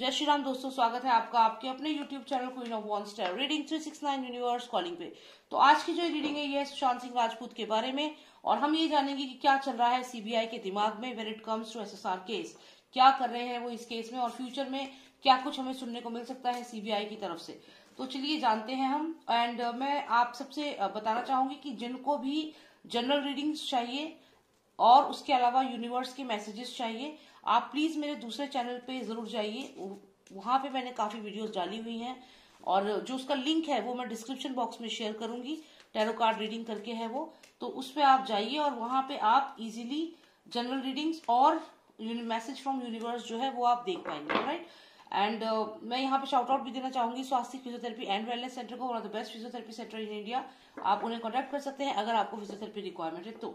जय श्री राम दोस्तों, स्वागत है आपका आपके अपने YouTube channel queen of one star reading 369 universe calling पे। तो आज की जो रीडिंग है, ये है सुशांत सिंह राजपूत के बारे में, और हम ये जानेंगे कि क्या चल रहा है सीबीआई के दिमाग में where it comes to SSR case क्या कर रहे हैं वो इस केस में, और फ्यूचर में क्या कुछ हमें सुनने को मिल सकता है सीबीआई की तरफ़ से। तो चलिए जानते हैं हम एंड मैं आप सबसे बताना चाहूँगी कि जिनको भी जनरल रीडिंग्स चाहिए, और उसके अलावा यूनिवर्स के मैसेजेस चाहिए आप प्लीज़ मेरे दूसरे चैनल पे ज़रूर जाइए। वहाँ पे मैंने काफ़ी वीडियोस डाली हुई हैं और जो उसका लिंक है वो मैं डिस्क्रिप्शन बॉक्स में शेयर करूँगी। टेरो कार्ड रीडिंग करके है वो। तो उस पर आप जाइए और वहाँ पे आप इजीली जनरल रीडिंग्स और मैसेज फ्रॉम यूनिवर्स जो है वो आप देख पाएँगे राइट एंड uh, मैं यहाँ पे शाउट आउट भी देना चाहूँगी Swasthya physiotherapy and wellness centre को। One of the best physiotherapy centre in India आप उन्हें कॉन्टेक्ट कर सकते हैं अगर आपको फिजियोथेरेपी रिक्वायरमेंट है तो।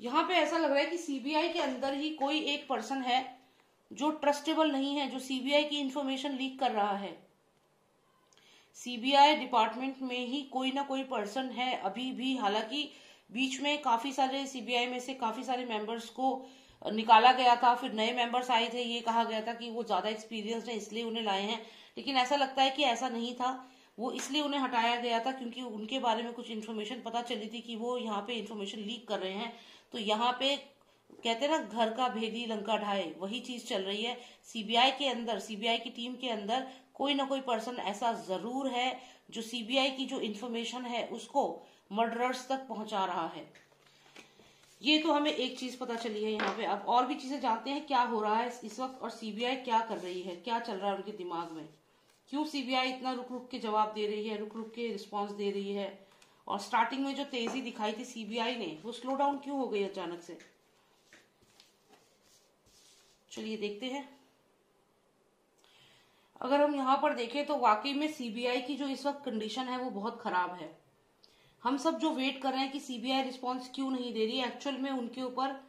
यहाँ पे ऐसा लग रहा है कि सीबीआई के अंदर ही कोई एक पर्सन है जो ट्रस्टेबल नहीं है, जो सीबीआई की इंफॉर्मेशन लीक कर रहा है। सीबीआई डिपार्टमेंट में ही कोई ना कोई पर्सन है अभी भी। हालाँकि बीच में काफ़ी सारे सीबीआई में से काफ़ी सारे मेंबर्स को निकाला गया था, फिर नए मेंबर्स आए थे। ये कहा गया था कि वो ज़्यादा एक्सपीरियंस है, इसलिए उन्हें लाए हैं। लेकिन ऐसा लगता है कि ऐसा नहीं था। वो इसलिए उन्हें हटाया गया था क्योंकि उनके बारे में कुछ इन्फॉर्मेशन पता चली थी कि वो यहाँ पे इन्फॉर्मेशन लीक कर रहे हैं। तो यहाँ पे कहते ना, घर का भेदी लंका ढाए वही चीज़ चल रही है। सीबीआई के अंदर सीबीआई की टीम के अंदर कोई ना कोई पर्सन ऐसा ज़रूर है जो सीबीआई की जो इन्फॉर्मेशन है उसको मर्डरर्स तक पहुँचा रहा है। ये तो हमें एक चीज़ पता चली है यहाँ पे। अब और भी चीज़ें जानते हैं क्या हो रहा है इस वक्त और सीबीआई क्या कर रही है, क्या चल रहा है उनके दिमाग में। क्यों सीबीआई इतना रुक रुक के जवाब दे रही है, रुक रुक के रिस्पॉन्स दे रही है? और स्टार्टिंग में जो तेज़ी दिखाई थी सीबीआई ने, वो स्लो डाउन क्यों हो गई अचानक से? चलिए देखते हैं। अगर हम यहाँ पर देखें तो वाकई में सीबीआई की जो इस वक्त कंडीशन है, वो बहुत खराब है। हम सब जो वेट कर रहे हैं कि सीबीआई रिस्पॉन्स क्यों नहीं दे रही है एक्चुअल में उनके ऊपर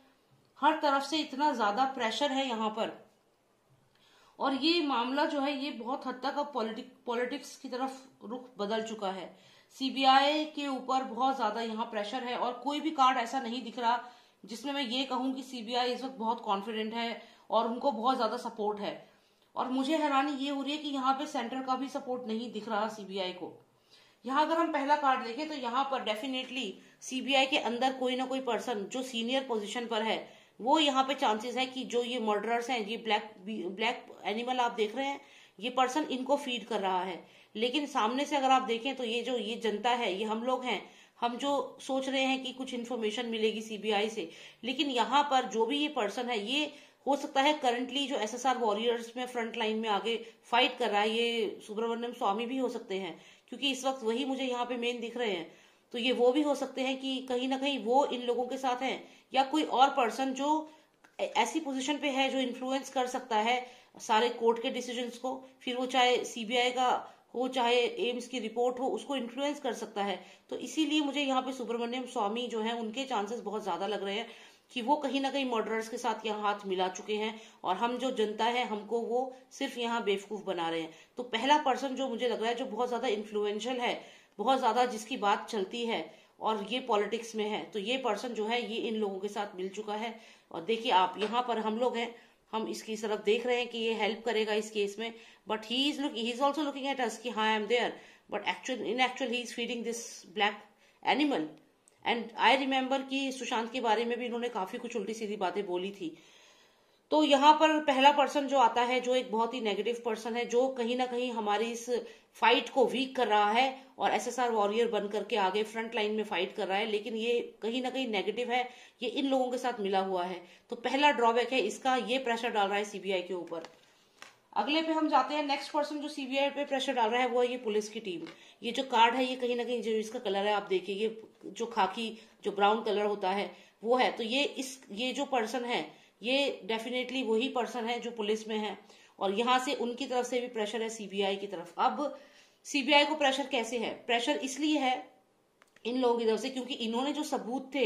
हर तरफ़ से इतना ज़्यादा प्रेशर है यहाँ पर। और ये मामला जो है, ये बहुत हद तक अब पॉलिटिक, पॉलिटिक्स की तरफ़ रुख बदल चुका है। सीबीआई के ऊपर बहुत ज़्यादा यहाँ प्रेशर है और कोई भी कार्ड ऐसा नहीं दिख रहा जिसमें मैं ये कहूँ कि सीबीआई इस वक्त बहुत कॉन्फिडेंट है और उनको बहुत ज़्यादा सपोर्ट है। और मुझे हैरानी ये हो रही है कि यहाँ पे सेंटर का भी सपोर्ट नहीं दिख रहा सीबीआई को। यहाँ अगर हम पहला कार्ड देखें तो यहाँ पर डेफिनेटली सीबीआई के अंदर कोई ना कोई पर्सन जो सीनियर पोजीशन पर है वो यहाँ पे चांसेस है कि जो ये मर्डरर्स हैं, ये ब्लैक ब्लैक एनिमल आप देख रहे हैं, ये पर्सन इनको फ़ीड कर रहा है। लेकिन सामने से अगर आप देखें तो ये जो, ये जनता है, ये हम लोग हैं, हम जो सोच रहे हैं कि कुछ इन्फॉर्मेशन मिलेगी सीबीआई से, लेकिन यहाँ पर जो भी ये पर्सन है, ये हो सकता है करंटली जो एसएसआर वॉरियर्स में फ्रंट लाइन में आगे फाइट कर रहा है, ये सुब्रमण्यम स्वामी भी हो सकते हैं, क्योंकि इस वक्त वही मुझे यहाँ पे मेन दिख रहे हैं। तो ये वो भी हो सकते हैं कि कहीं ना कहीं वो इन लोगों के साथ हैं या कोई और पर्सन जो ऐसी पोजीशन पे है जो इन्फ्लुएंस कर सकता है सारे कोर्ट के डिसीजंस को, फिर वो चाहे सीबीआई का हो, चाहे एम्स की रिपोर्ट हो, उसको इन्फ्लुएंस कर सकता है। तो इसीलिए मुझे यहाँ पे सुब्रमण्यम स्वामी जो है, उनके चांसेस बहुत ज़्यादा लग रहे हैं कि वो कहीं ना कहीं मर्डरर्स के साथ यहाँ हाथ मिला चुके हैं और हम जो जनता है, हमको वो सिर्फ़ यहाँ बेवकूफ़ बना रहे हैं। तो पहला पर्सन जो मुझे लग रहा है जो बहुत ज़्यादा इन्फ्लुएंशियल है, बहुत ज़्यादा जिसकी बात चलती है और ये पॉलिटिक्स में है। तो ये पर्सन जो है, ये इन लोगों के साथ मिल चुका है। और देखिए, आप यहाँ पर हम लोग हैं। हम इसकी तरफ़ देख रहे हैं कि ये हेल्प करेगा इस केस में। But he is look he is also looking at us कि हाँ I am there but actual in actual he is feeding this black animal and I remember कि सुशांत के बारे में भी इन्होंने काफ़ी कुछ उल्टी सीधी बातें बोली थी। तो यहाँ पर पहला पर्सन जो आता है, जो एक बहुत ही नेगेटिव पर्सन है, जो कहीं ना कहीं हमारी इस फाइट को वीक कर रहा है और एसएसआर वॉरियर बन करके आगे फ्रंट लाइन में फाइट कर रहा है, लेकिन ये कहीं ना कहीं नेगेटिव है, ये इन लोगों के साथ मिला हुआ है। तो पहला ड्रॉबैक है इसका, ये प्रेशर डाल रहा है सीबीआई के ऊपर। अगले पे हम जाते हैं नेक्स्ट पर्सन जो सीबीआई पे प्रेशर डाल रहा है वो है ये पुलिस की टीम ये जो कार्ड है, ये कहीं ना कहीं जो इसका कलर है, आप देखिए, ये जो खाकी, जो ब्राउन कलर होता है, वो है। तो ये इस, ये जो पर्सन है, ये डेफिनेटली वही पर्सन है जो पुलिस में है। और यहाँ से उनकी तरफ़ से भी प्रेशर है सीबीआई की तरफ़। अब सीबीआई को प्रेशर कैसे है? प्रेशर इसलिए है इन लोगों की तरफ़ से क्योंकि इन्होंने जो सबूत थे,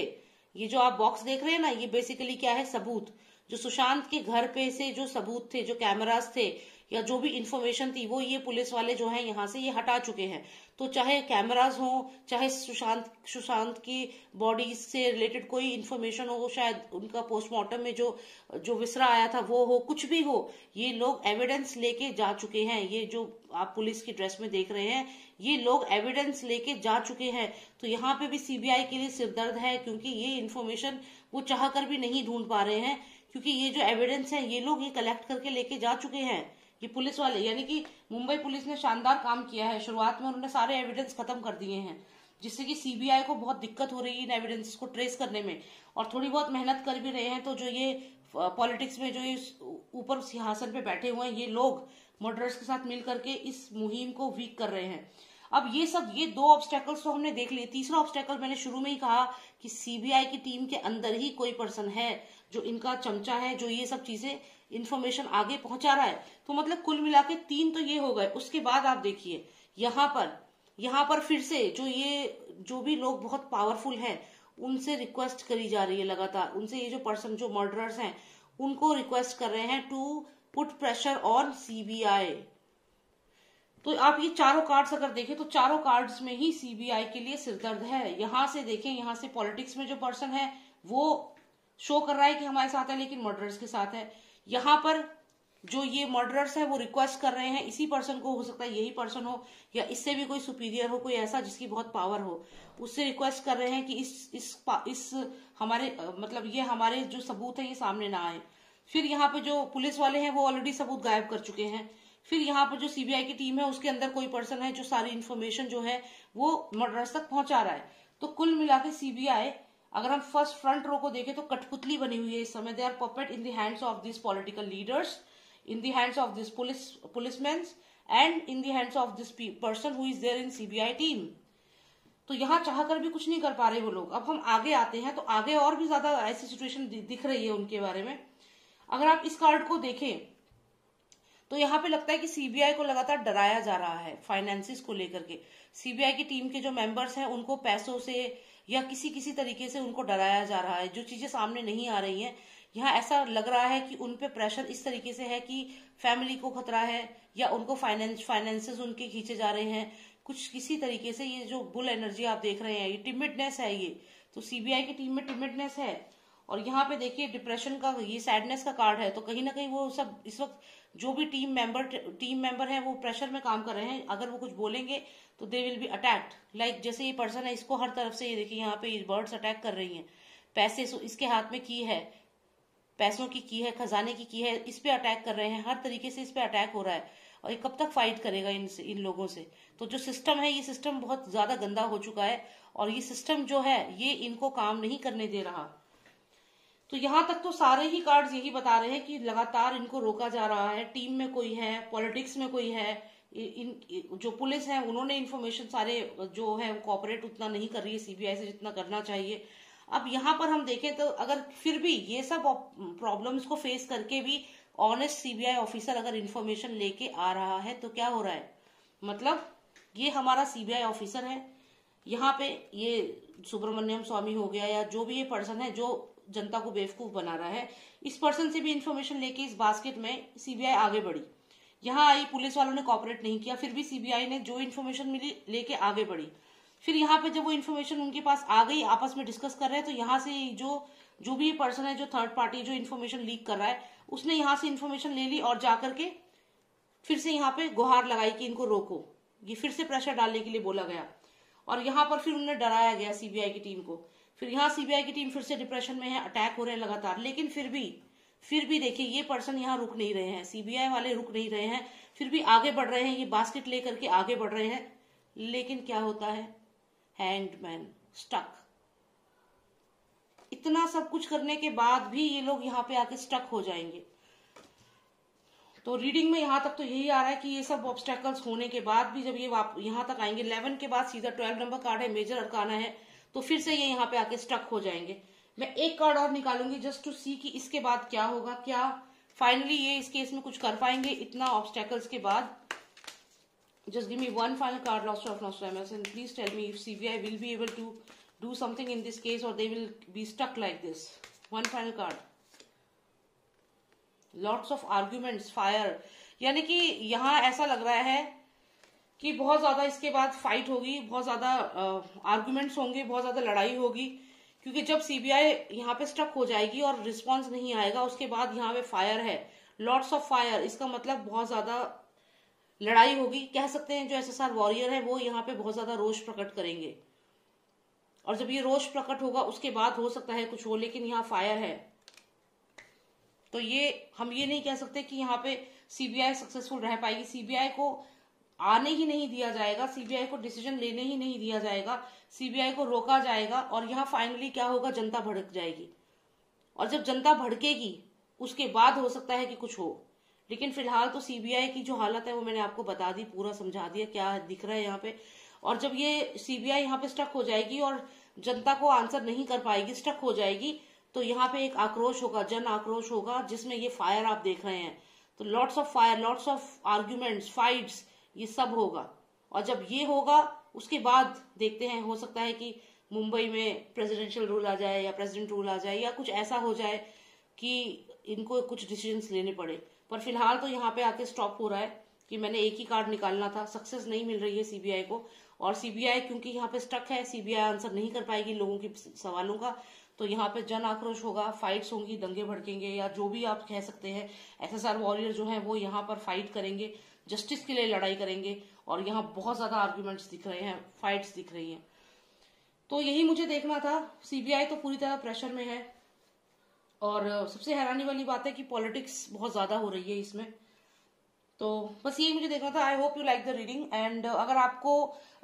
ये जो आप बॉक्स देख रहे हैं ना, ये बेसिकली क्या है? सबूत। जो सुशांत के घर पे से जो सबूत थे, जो कैमरास थे या जो भी इंफॉर्मेशन थी, वो ये पुलिस वाले जो हैं यहाँ से ये हटा चुके हैं। तो चाहे कैमराज हो, चाहे सुशांत सुशांत की बॉडी से रिलेटेड कोई इन्फॉर्मेशन हो शायद उनका पोस्टमार्टम में जो जो विसरा आया था, वो हो, कुछ भी हो, ये लोग एविडेंस लेके जा चुके हैं। ये जो आप पुलिस की ड्रेस में देख रहे हैं, ये लोग एविडेंस लेके जा चुके हैं। तो यहाँ पे भी सीबीआई के लिए सिरदर्द है, क्योंकि ये इन्फॉर्मेशन वो चाह कर भी नहीं ढूंढ पा रहे हैं, क्योंकि ये जो एविडेंस है, ये लोग ये कलेक्ट करके लेके जा चुके हैं। ये पुलिस वाले, यानी कि मुंबई पुलिस ने शानदार काम किया है। शुरुआत में उन्होंने सारे एविडेंस खत्म कर दिए हैं, जिससे कि सीबीआई को बहुत दिक्कत हो रही है इन एविडेंस को ट्रेस करने में। और थोड़ी बहुत मेहनत कर भी रहे हैं तो जो ये पॉलिटिक्स में जो ये ऊपर सिंहासन पे बैठे हुए हैं, ये लोग मर्डर्स के साथ मिल करके इस मुहिम को वीक कर रहे हैं। अब ये सब, ये दो ऑब्स्टेकल्स तो हमने देख लिए। तीसरा ऑब्स्टेकल मैंने शुरू में ही कहा कि सीबीआई की टीम के अंदर ही कोई पर्सन है जो इनका चमचा है, जो ये सब चीज़ें इन्फॉर्मेशन आगे पहुँचा रहा है। तो मतलब कुल मिला के तीन तो ये हो गए। उसके बाद आप देखिए, यहाँ पर यहाँ पर फिर से जो ये, जो भी लोग बहुत पावरफुल हैं, उनसे रिक्वेस्ट करी जा रही है लगातार। उनसे ये जो पर्सन जो मर्डरर्स हैं, उनको रिक्वेस्ट कर रहे हैं to put pressure on CBI तो आप ये चारों कार्ड्स अगर देखें तो चारों कार्ड्स में ही सीबीआई के लिए सिरदर्द है। यहाँ से देखें, यहाँ से पॉलिटिक्स में जो पर्सन है, वो शो कर रहा है कि हमारे साथ है, लेकिन मर्डरर्स के साथ है। यहाँ पर जो ये मर्डरर्स है, वो रिक्वेस्ट कर रहे हैं, इसी पर्सन को, हो सकता है यही पर्सन हो, या इससे भी कोई सुपीरियर हो, कोई ऐसा जिसकी बहुत पावर हो। उससे रिक्वेस्ट कर रहे हैं कि इस इस इस हमारे मतलब ये हमारे जो सबूत है, ये सामने ना आए। फिर यहाँ पे जो पुलिस वाले हैं, वो ऑलरेडी सबूत गायब कर चुके हैं। फिर यहाँ पर जो सीबीआई की टीम है, उसके अंदर कोई पर्सन है जो सारी इन्फॉर्मेशन जो है, वो मर्डरर्स तक पहुँचा रहा है। तो कुल मिला के सीबीआई अगर हम फ़र्स्ट फ्रंट रो को देखें तो कठपुतली बनी हुई है इस समय। They are puppet in the hands of this political leaders in the hands of this police policeman and in the hands of this person who is there in CBI team तो यहाँ चाहकर भी कुछ नहीं कर पा रहे वो लोग। अब हम आगे आते हैं तो आगे और भी ज़्यादा ऐसी सिचुएशन दिख रही है उनके बारे में। अगर आप इस कार्ड को देखें तो यहाँ पे लगता है कि सीबीआई को लगातार डराया जा रहा है फाइनेंसिस को लेकर के। सीबीआई की टीम के जो मेंबर्स हैं, उनको पैसों से या किसी किसी तरीके से उनको डराया जा रहा है। जो चीज़ें सामने नहीं आ रही हैं, यहाँ ऐसा लग रहा है कि उन पे प्रेशर इस तरीके से है कि फैमिली को खतरा है या उनको फाइनेंस फाइनेंसेस उनके खींचे जा रहे हैं। कुछ किसी तरीके से ये जो बुल एनर्जी आप देख रहे हैं, ये टिमिडनेस है ये। तो सीबीआई की टीम में टिमिडनेस है। और यहाँ पे देखिए डिप्रेशन का, ये सैडनेस का कार्ड है। तो कहीं ना कहीं वो सब इस वक्त जो भी टीम मेंबर टीम मेंबर है, वो प्रेशर में काम कर रहे हैं, अगर वो कुछ बोलेंगे तो they will be attacked like जैसे ये पर्सन है, इसको हर तरफ़ से ये देखिए, यहाँ पे ये बर्ड्स अटैक कर रही हैं। पैसे इसके हाथ में की है, पैसों की की है, खजाने की की है, इस पे अटैक कर रहे हैं, हर तरीके से इस पे अटैक हो रहा है। और ये कब तक फाइट करेगा इन इन लोगों से? तो जो सिस्टम है, ये सिस्टम बहुत ज़्यादा गंदा हो चुका है, और ये सिस्टम जो है, ये इनको काम नहीं करने दे रहा। तो यहाँ तक तो सारे ही कार्ड्स यही बता रहे हैं कि लगातार इनको रोका जा रहा है टीम में कोई है पॉलिटिक्स में कोई है इन जो पुलिस है, उन्होंने इन्फॉर्मेशन सारे जो है, वो कॉपरेट उतना नहीं कर रही है सीबीआई से जितना करना चाहिए। अब यहाँ पर हम देखें तो अगर फिर भी ये सब प्रॉब्लम्स को फेस करके भी ऑनेस्ट सीबीआई ऑफिसर अगर इन्फॉर्मेशन लेके आ रहा है तो क्या हो रहा है? मतलब ये हमारा सीबीआई ऑफिसर है, यहाँ पे ये सुब्रमण्यम स्वामी हो गया या जो भी ये पर्सन है, जो जनता को बेवकूफ़ बना रहा है। इस पर्सन से भी इन्फॉर्मेशन लेके इस बास्केट में सीबीआई आगे बढ़ी। यहाँ आई, पुलिस वालों ने कॉपरेट नहीं किया, फिर भी सीबीआई ने जो इन्फॉर्मेशन मिली लेके आगे बढ़ी। फिर यहाँ पे जब वो इन्फॉर्मेशन उनके पास आ गई, आपस में डिस्कस कर रहे हैं तो यहाँ से जो जो भी पर्सन है, जो थर्ड पार्टी जो इन्फॉर्मेशन लीक कर रहा है, उसने यहाँ से इन्फॉर्मेशन ले ली और जाकर के फिर से यहाँ पे गुहार लगाई कि इनको रोको। ये फिर से प्रेशर डालने के लिए बोला गया। और यहाँ पर फिर उन्हें डराया गया सीबीआई की टीम को। फिर यहाँ सीबीआई की टीम फिर से डिप्रेशन में है अटैक हो रहे हैं लगातार। लेकिन फिर भी फिर भी देखिए, ये पर्सन यहाँ रुक नहीं रहे हैं। सीबीआई वाले रुक नहीं रहे हैं। फिर भी आगे बढ़ रहे हैं, ये बास्केट लेकर के आगे बढ़ रहे हैं। लेकिन क्या होता है? हैंडमैन स्टक इतना सब कुछ करने के बाद भी ये लोग यहाँ पे आके स्टक हो जाएँगे। तो रीडिंग में यहाँ तक तो यही आ रहा है कि ये सब ऑब्स्टेकल्स होने के बाद भी जब ये यहाँ तक आएँगे। इलेवन के बाद सीधा ट्वेल्व नंबर कार्ड है मेजर अरकाना है। तो फिर से ये यहाँ पे आके स्टक हो जाएँगे। मैं एक कार्ड और निकालूँगी जस्ट टू सी कि इसके बाद क्या होगा, क्या फाइनली ये इस केस में कुछ कर पाएँगे, इतना ऑब्स्टेकल्स के बाद। Just give me one final card lost of lost Emerson please tell me if CBI will be able to do something in this case और they will be stuck like this one final card lots of arguments fire यानी कि यहाँ ऐसा लग रहा है कि बहुत ज़्यादा इसके बाद फाइट होगी, बहुत ज़्यादा आर्ग्यूमेंट्स होंगे, बहुत ज़्यादा लड़ाई होगी, क्योंकि जब सीबीआई यहाँ पे स्टक हो जाएगी और रिस्पॉन्स नहीं आएगा, उसके बाद यहाँ पे फायर है। लॉट्स ऑफ़ फायर इसका मतलब बहुत ज़्यादा लड़ाई होगी। कह सकते हैं जो एसएसआर वॉरियर है, वो यहाँ पे बहुत ज़्यादा रोष प्रकट करेंगे। और जब ये रोष प्रकट होगा, उसके बाद हो सकता है कुछ हो, लेकिन यहाँ फायर है। तो ये, हम ये नहीं कह सकते कि यहाँ पे सीबीआई सक्सेसफुल रह पाएगी। सीबीआई को आने ही नहीं दिया जाएगा सीबीआई को डिसीज़न लेने ही नहीं दिया जाएगा सीबीआई को रोका जाएगा और यहाँ फाइनली क्या होगा? जनता भड़क जाएगी। और जब जनता भड़केगी, उसके बाद हो सकता है कि कुछ हो। लेकिन फ़िलहाल तो सीबीआई की जो हालत है वो मैंने आपको बता दी, पूरा समझा दिया क्या दिख रहा है यहाँ पे। और जब ये सीबीआई यहाँ पे स्टक हो जाएगी और जनता को आंसर नहीं कर पाएगी स्टक हो जाएगी तो यहाँ पे एक आक्रोश होगा, जन आक्रोश होगा, जिसमें ये फायर आप देख रहे हैं। तो lots of fire lots of arguments fights ये सब होगा। और जब ये होगा, उसके बाद देखते हैं, हो सकता है कि मुंबई में प्रेसिडेंशियल रूल आ जाए या प्रेसिडेंट रूल आ जाए या कुछ ऐसा हो जाए कि इनको कुछ डिसीज़न लेने पड़े। पर फ़िलहाल तो यहाँ पे आके स्टॉप हो रहा है कि मैंने एक ही कार्ड निकालना था। सक्सेस नहीं मिल रही है सीबीआई को। और सीबीआई क्योंकि यहाँ पे स्टक है सीबीआई आंसर नहीं कर पाएगी लोगों के सवालों का। तो यहाँ पे जन आक्रोश होगा फाइट्स होंगी, दंगे भड़केंगे, या जो भी आप कह सकते हैं एसएसआर वॉरियर जो है, वो यहाँ पर फाइट करेंगे जस्टिस के लिए लड़ाई करेंगे, और यहाँ बहुत ज़्यादा आर्ग्यूमेंट्स दिख रहे हैं फाइट्स दिख रही हैं। तो यही मुझे देखना था सीबीआई तो पूरी तरह प्रेशर में है, और सबसे हैरानी वाली बात है कि पॉलिटिक्स बहुत ज़्यादा हो रही है इसमें। तो बस यही मुझे देखना था। I hope you like the reading and अगर आपको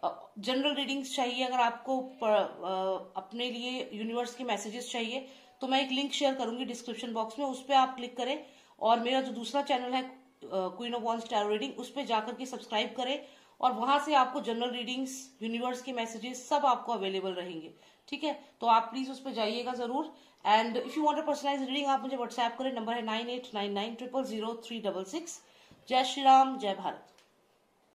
जनरल uh, रीडिंग्स चाहिए अगर आपको uh, अपने लिए यूनिवर्स के मैसेजेस चाहिए तो मैं एक लिंक शेयर करूँगी डिस्क्रिप्शन बॉक्स में उस पर आप क्लिक करें और मेरा जो दूसरा चैनल है queen of ones star reading उस पर जाकर के सब्सक्राइब करें और वहाँ से आपको जनरल रीडिंग्स यूनिवर्स के मैसेजेस सब आपको अवेलेबल रहेंगे। ठीक है? तो आप प्लीज़ उस पर जाइएगा ज़रूर and if you want a personalize reading आप मुझे व्हाट्सएप करें नंबर है nine eight nine nine triple zero three double six जय श्री राम जय भारत।